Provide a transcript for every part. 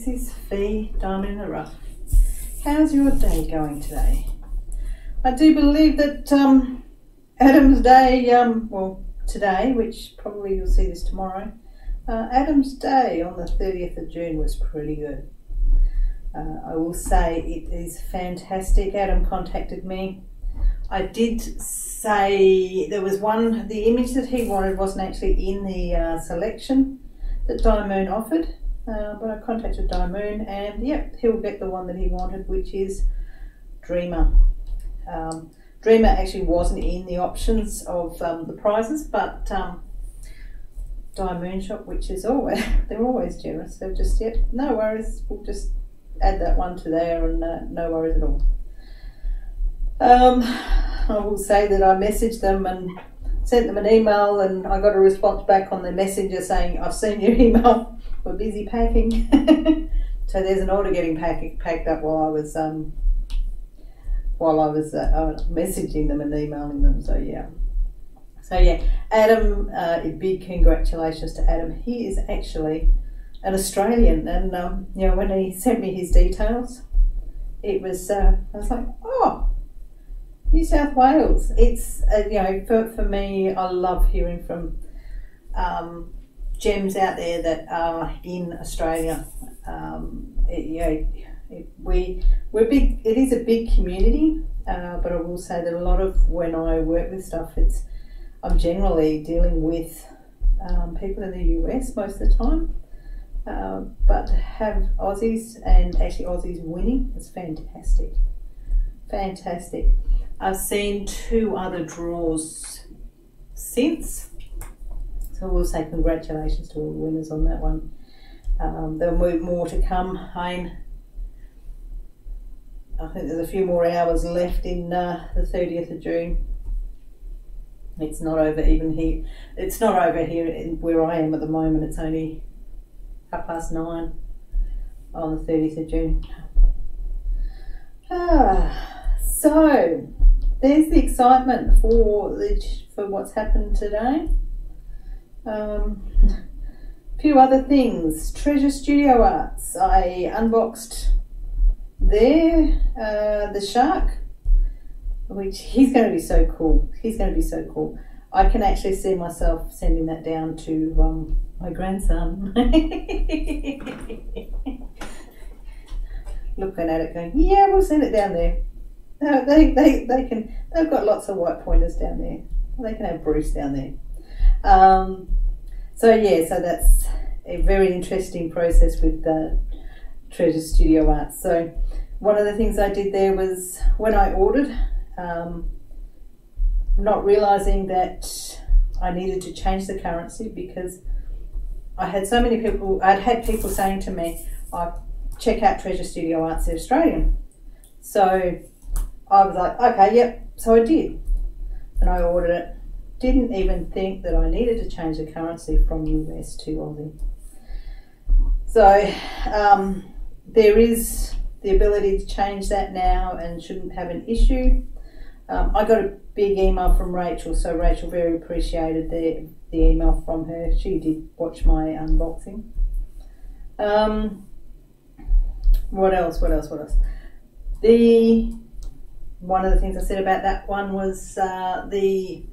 this is Fi Diamond in the Rough. How's your day going today? I do believe that um, Adam's Day, um, well, today, which probably you'll see this tomorrow, uh, Adam's Day on the 30th of June was pretty good. Uh, I will say it is fantastic. Adam contacted me. I did say there was one, the image that he wanted wasn't actually in the uh, selection that Diamoon offered, uh, but I contacted Diamoon and yep, he'll get the one that he wanted, which is Dreamer. Um, Dreamer actually wasn't in the options of um, the prizes, but um, Diamoon Shop, which is always, they're always generous. They've just, yep, no worries, we'll just add that one to there and uh, no worries at all. Um, I will say that I messaged them and sent them an email and I got a response back on the messenger saying, I've seen your email, we're busy packing. so there's an order getting pack, packed up while I was um, while I was uh, uh, messaging them and emailing them. So yeah. So yeah, Adam, uh, big congratulations to Adam. He is actually an Australian, and um, you know when he sent me his details, it was uh, I was like, oh, New South Wales. It's uh, you know for for me, I love hearing from um, gems out there that are in Australia. Um, it, you know, it, we we're big. It is a big community, uh, but I will say that a lot of when I work with stuff, it's I'm generally dealing with um, people in the US most of the time. Uh, but have Aussies and actually Aussies winning is fantastic. Fantastic. I've seen two other draws since. So we'll say congratulations to all the winners on that one. Um, there'll be more to come. Hein. I think there's a few more hours left in uh, the 30th of June. It's not over even here. It's not over here in where I am at the moment. It's only half past nine on the 30th of June. Ah, so there's the excitement for the, for what's happened today. Um, a few other things. Treasure Studio Arts. I unboxed there uh, the shark, which he's going to be so cool. He's going to be so cool. I can actually see myself sending that down to um, my grandson. Looking at it, going, yeah, we'll send it down there. No, they, they, they can, they've got lots of white pointers down there. They can have Bruce down there. Um, so yeah, so that's a very interesting process with the Treasure Studio Arts. So one of the things I did there was when I ordered, um, not realizing that I needed to change the currency because I had so many people, I'd had people saying to me, I oh, check out Treasure Studio Arts, they're Australian. So I was like, okay, yep. So I did. And I ordered it. Didn't even think that I needed to change the currency from US to Aussie. So um, there is the ability to change that now and shouldn't have an issue. Um, I got a big email from Rachel, so Rachel very appreciated the, the email from her. She did watch my unboxing. Um, what else? What else? What else? The one of the things I said about that one was uh, the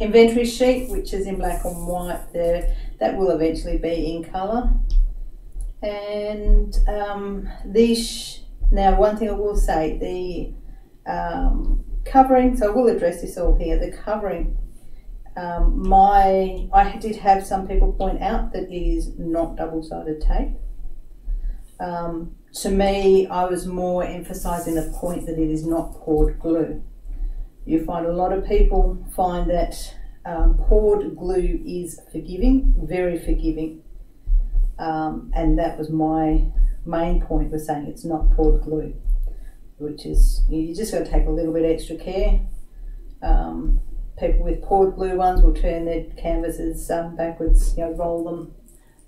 inventory sheet, which is in black and white there. That will eventually be in colour. And um, these, now one thing I will say, the um, covering, so I will address this all here, the covering, um, my, I did have some people point out that it is not double-sided tape. Um, to me, I was more emphasizing the point that it is not poured glue. You find a lot of people find that um, poured glue is forgiving, very forgiving. Um, and that was my main point was saying it's not poured glue, which is, you just got to take a little bit extra care. Um, people with poured glue ones will turn their canvases um, backwards, you know, roll them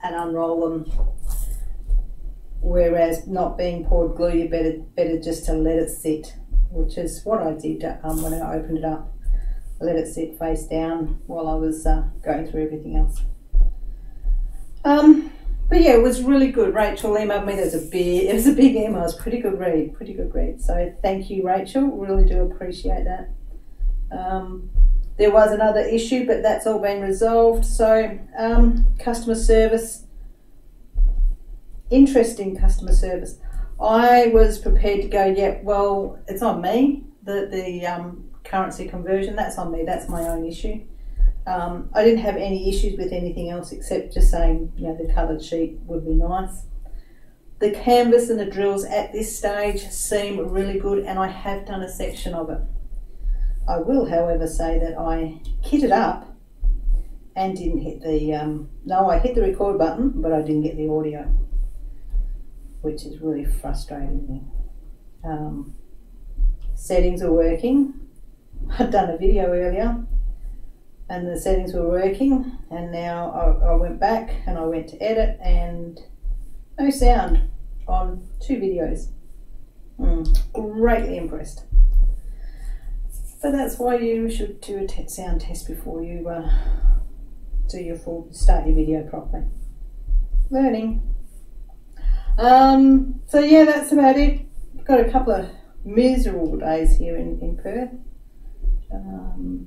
and unroll them whereas not being poured glue, you better better just to let it sit, which is what I did um, when I opened it up. I let it sit face down while I was uh, going through everything else. Um, but yeah, it was really good. Rachel emailed me. There's a big, it was a big email. It was pretty good read, pretty good read. So thank you, Rachel. Really do appreciate that. Um, there was another issue, but that's all been resolved. So um, customer service, interesting customer service. I was prepared to go, yeah, well, it's on me. The the um, currency conversion, that's on me. That's my own issue. Um, I didn't have any issues with anything else except just saying, you know, the coloured sheet would be nice. The canvas and the drills at this stage seem really good, and I have done a section of it. I will, however, say that I kitted up and didn't hit the, um, no, I hit the record button, but I didn't get the audio which is really frustrating me. Um, settings are working. I'd done a video earlier and the settings were working and now I, I went back and I went to edit and no sound on two videos. Mm, greatly impressed. But that's why you should do a sound test before you uh, do your full start your video properly. Learning. Um, so yeah, that's about it. Got a couple of miserable days here in, in Perth. Um,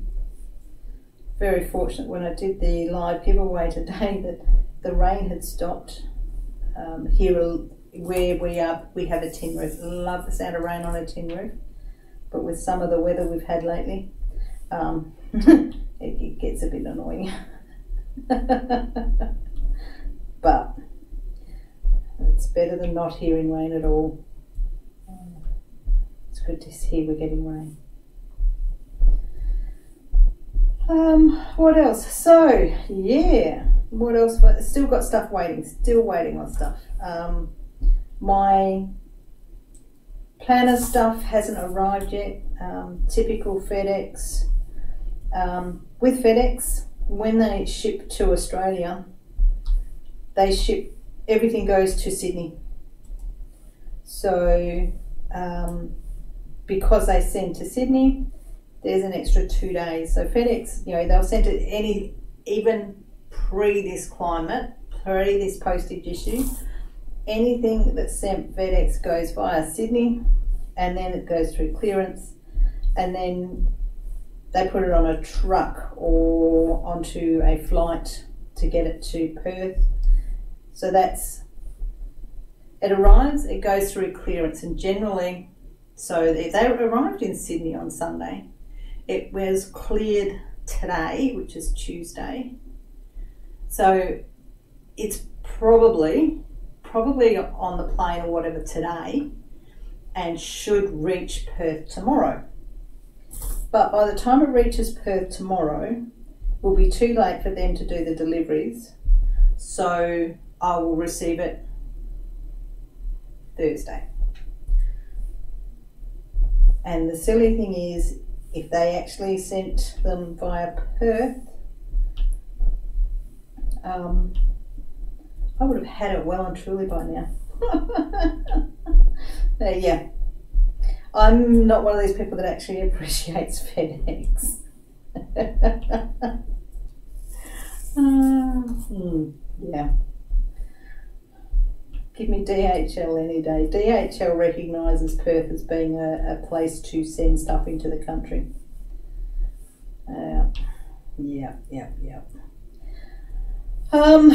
very fortunate when I did the live giveaway today that the rain had stopped. Um, here where we are, we have a tin roof. Love the sound of rain on a tin roof, but with some of the weather we've had lately, um, it, it gets a bit annoying. but it's better than not hearing rain at all. It's good to hear we're getting rain. Um, what else? So, yeah, what else? Still got stuff waiting, still waiting on stuff. Um, my planner stuff hasn't arrived yet. Um, typical FedEx. Um, with FedEx, when they ship to Australia, they ship everything goes to Sydney. So um, because they send to Sydney, there's an extra two days. So FedEx, you know, they'll send it any even pre this climate, pre this postage issue. Anything that's sent FedEx goes via Sydney, and then it goes through clearance, and then they put it on a truck or onto a flight to get it to Perth so that's, it arrives, it goes through clearance, and generally, so if they arrived in Sydney on Sunday, it was cleared today, which is Tuesday. So it's probably probably on the plane or whatever today and should reach Perth tomorrow. But by the time it reaches Perth tomorrow, will be too late for them to do the deliveries. So I will receive it Thursday. And the silly thing is, if they actually sent them via Perth, um, I would have had it well and truly by now. uh, yeah, I'm not one of these people that actually appreciates FedEx. uh, hmm, yeah. Give me DHL any day. DHL recognises Perth as being a, a place to send stuff into the country. Uh, yeah, yeah, yeah. Um,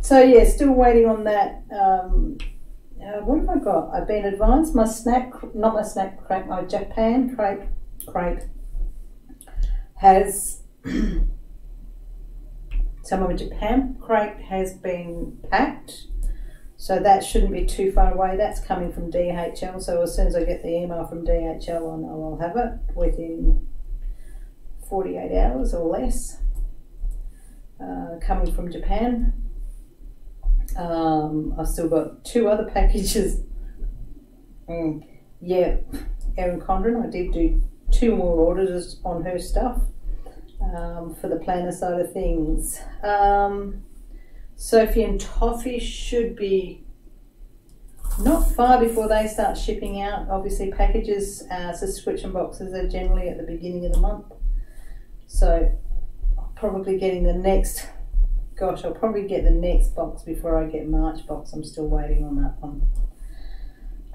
so yeah, still waiting on that. Um, uh, what have I got? I've been advised my snack, not my snack crate, my Japan crate, crate has. some of my Japan crate has been packed so that shouldn't be too far away. That's coming from DHL. So as soon as I get the email from DHL, I know I'll have it within 48 hours or less. Uh, coming from Japan. Um, I've still got two other packages. Mm, yeah, Erin Condren, I did do two more orders on her stuff um, for the planner side of things. Um, Sophie and Toffee should be not far before they start shipping out. Obviously, packages, uh, subscription boxes are generally at the beginning of the month. So, probably getting the next gosh, I'll probably get the next box before I get March box. I'm still waiting on that one.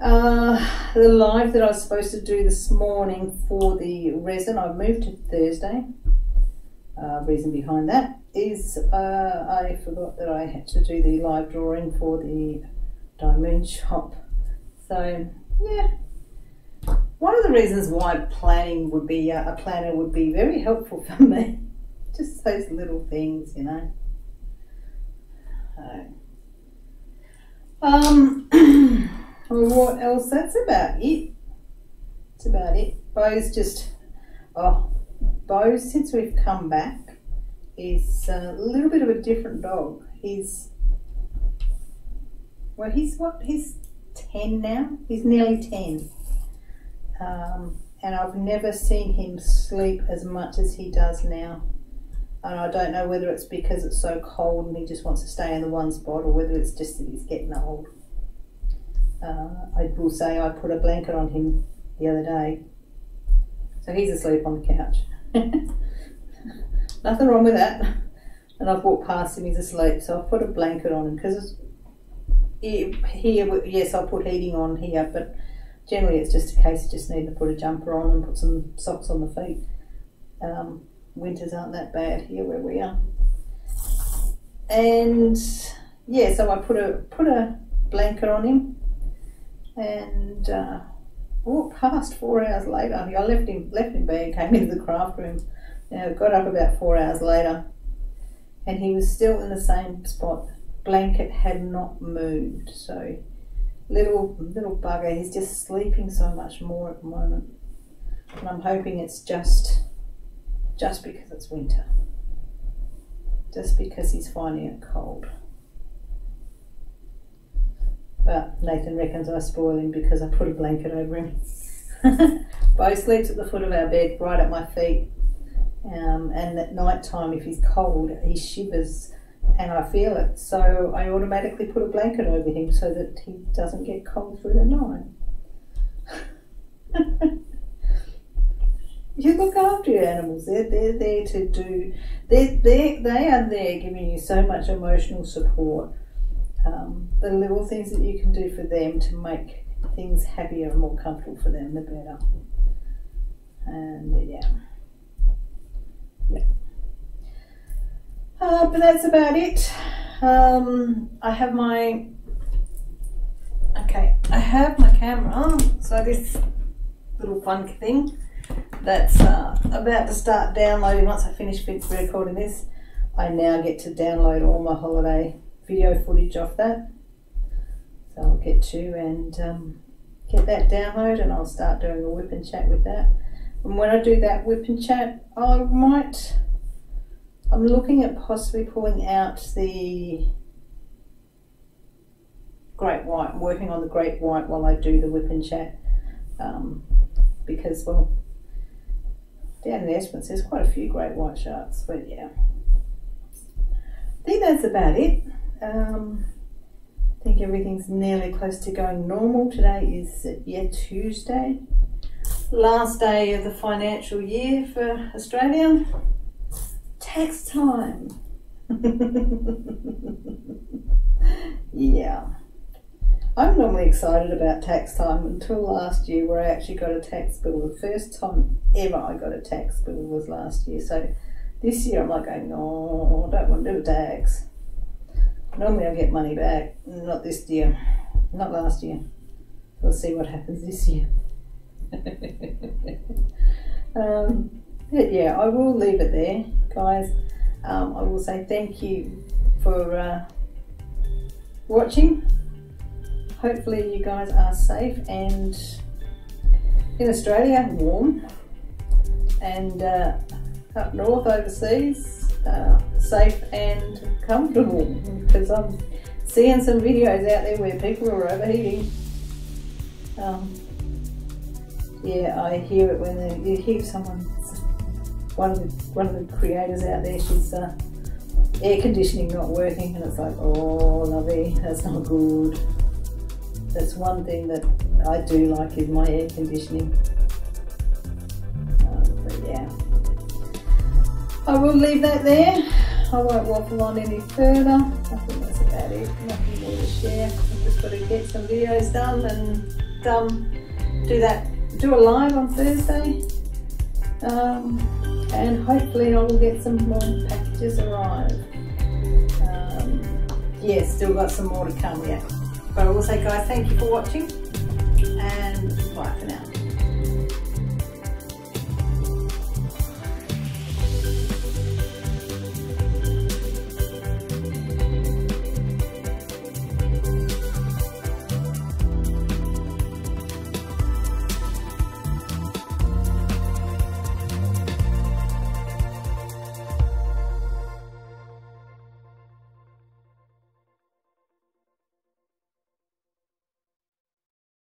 Uh, the live that I was supposed to do this morning for the resin, I've moved to Thursday. Uh, reason behind that is uh, I forgot that I had to do the live drawing for the diamond shop. So, yeah. One of the reasons why planning would be, uh, a planner would be very helpful for me. Just those little things, you know. So, um, what else? That's about it. That's about it. Bo's just, oh, Bo, since we've come back, is a little bit of a different dog. He's, well, he's what? He's 10 now. He's nearly 10. Um, and I've never seen him sleep as much as he does now and I don't know whether it's because it's so cold and he just wants to stay in the one spot or whether it's just that he's getting old. Uh, I will say I put a blanket on him the other day, so he's asleep on the couch. Nothing wrong with that. And I've walked past him, he's asleep, so I've put a blanket on him because here, yes, I'll put heating on here, but generally it's just a case of just need to put a jumper on and put some socks on the feet. Um, winters aren't that bad here where we are. And yeah, so I put a put a blanket on him and uh, walked past four hours later. I left him left him bed, came into the craft room, you know, got up about four hours later and he was still in the same spot. Blanket had not moved, so little little bugger, he's just sleeping so much more at the moment. And I'm hoping it's just just because it's winter. Just because he's finding it cold. But Nathan reckons I spoil him because I put a blanket over him. Bo sleeps at the foot of our bed, right at my feet. Um, and at night time, if he's cold, he shivers and I feel it. So I automatically put a blanket over him so that he doesn't get cold through the night. you look after your animals. They're, they're there to do, they're, they're, they are there giving you so much emotional support. Um, the little things that you can do for them to make things happier and more comfortable for them, the better. And uh, yeah. Uh, but that's about it. Um, I have my, okay, I have my camera. So this little fun thing that's uh, about to start downloading. Once I finish recording this, I now get to download all my holiday video footage off that. So I'll get to and um, get that download and I'll start doing a WIP and chat with that. And when I do that WIP and chat, I might, I'm looking at possibly pulling out the great white, working on the great white while I do the WIP and chat. Um, because, well, down in Esperance, there's quite a few great white sharks, but yeah. I think that's about it. Um, I think everything's nearly close to going normal. Today is, yeah, Tuesday. Last day of the financial year for Australia. Tax time. yeah. I'm normally excited about tax time until last year where I actually got a tax bill. The first time ever I got a tax bill was last year. So this year I'm like going, no, I don't want to do tax. Normally I get money back, not this year, not last year. We'll see what happens this year. Um, yeah, I will leave it there, guys. Um, I will say thank you for uh, watching hopefully you guys are safe and in Australia warm and uh, up north overseas uh, safe and comfortable because I'm seeing some videos out there where people are overheating. Um, yeah, I hear it when they, you hear someone, one of the, one of the creators out there, she's uh, air conditioning not working and it's like, oh lovey, that's not good. That's one thing that I do like is my air conditioning. Um, but yeah, I will leave that there. I won't waffle on any further. I think that's about it. Nothing more to share. I've just got to get some videos done and um, do that, do a live on Thursday. Um, and hopefully I will get some more packages arrive. Um, yeah, still got some more to come yet. But I will say guys, thank you for watching